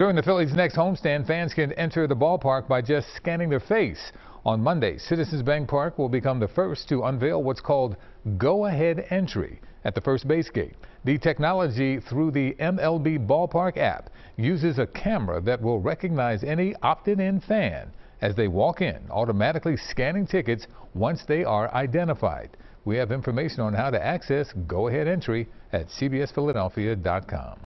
During the Phillies' next homestand, fans can enter the ballpark by just scanning their face. On Monday, Citizens Bank Park will become the first to unveil what's called go-ahead entry at the first base gate. The technology through the MLB Ballpark app uses a camera that will recognize any opted-in fan as they walk in, automatically scanning tickets once they are identified. We have information on how to access go-ahead entry at cbsphiladelphia.com.